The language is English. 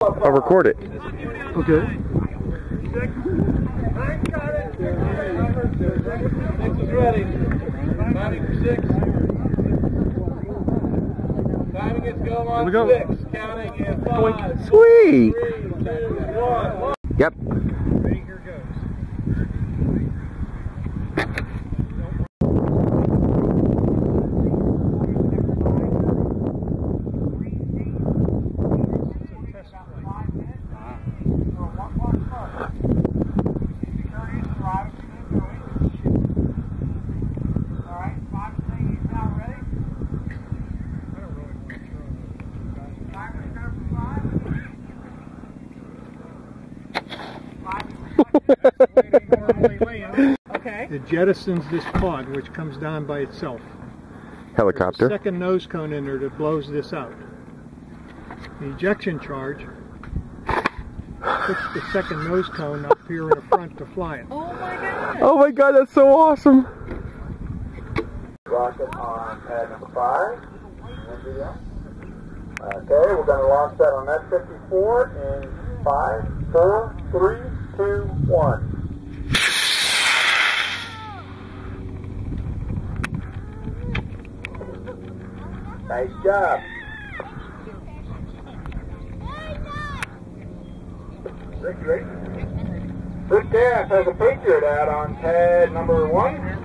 I'll record it. Okay. Six is ready. Timing for six. Timing is go on we go. six. Counting in five, Sweet. three, two, one. Yep. Okay. It jettisons this pod, which comes down by itself. Helicopter. Second nose cone in there that blows this out. The ejection charge puts the second nose cone up here in the front to fly it. Oh my god. Oh my god, that's so awesome. Rocket on pad number five. Okay, we're going to launch that on F-54 in five, four, three, two, one. Nice job. Rick, Rick. Rick Gaff has a Patriot out on pad number one.